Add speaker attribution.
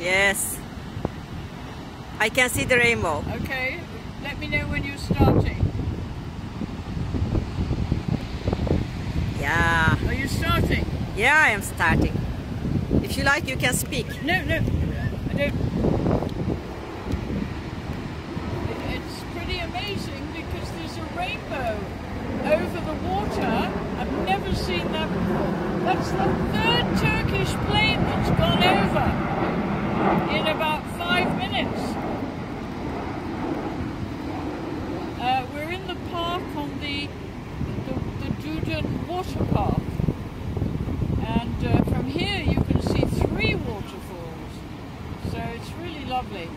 Speaker 1: Yes. I can see the rainbow.
Speaker 2: Okay, let me know when you're starting.
Speaker 1: Yeah.
Speaker 2: Are you starting?
Speaker 1: Yeah, I am starting. If you like, you can speak.
Speaker 2: No, no, I don't. It's pretty amazing because there's a rainbow over the water. I've never seen that before. That's the third Turkish plane that's gone over water path. And uh, from here you can see three waterfalls. So it's really lovely.